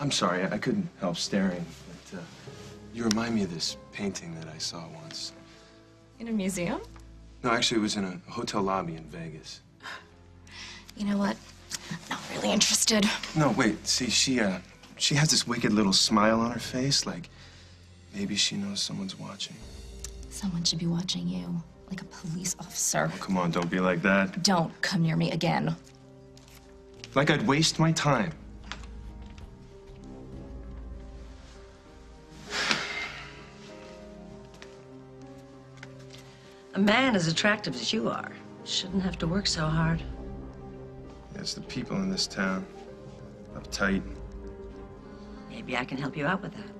I'm sorry, I couldn't help staring, but uh, you remind me of this painting that I saw once. In a museum? No, actually, it was in a hotel lobby in Vegas. You know what? Not really interested. No, wait. See, she uh, she has this wicked little smile on her face, like maybe she knows someone's watching. Someone should be watching you, like a police officer. Oh, come on, don't be like that. Don't come near me again. Like I'd waste my time. A man as attractive as you are shouldn't have to work so hard. It's the people in this town. Uptight. Maybe I can help you out with that.